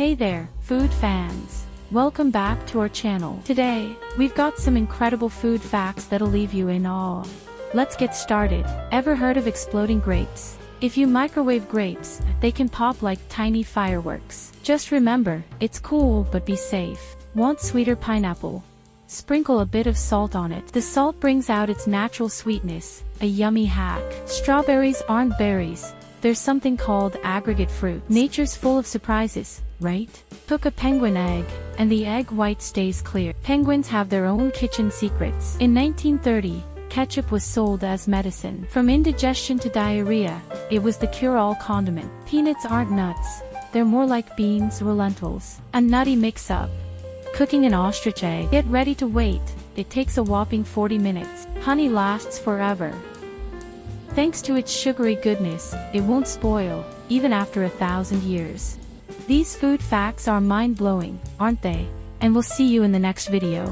Hey there, food fans. Welcome back to our channel. Today, we've got some incredible food facts that'll leave you in awe. Let's get started. Ever heard of exploding grapes? If you microwave grapes, they can pop like tiny fireworks. Just remember, it's cool but be safe. Want sweeter pineapple? Sprinkle a bit of salt on it. The salt brings out its natural sweetness, a yummy hack. Strawberries aren't berries. There's something called aggregate fruit. Nature's full of surprises, right? Cook a penguin egg, and the egg white stays clear. Penguins have their own kitchen secrets. In 1930, ketchup was sold as medicine. From indigestion to diarrhea, it was the cure-all condiment. Peanuts aren't nuts. They're more like beans or lentils. A nutty mix-up. Cooking an ostrich egg. Get ready to wait. It takes a whopping 40 minutes. Honey lasts forever. Thanks to its sugary goodness, it won't spoil, even after a thousand years. These food facts are mind-blowing, aren't they? And we'll see you in the next video.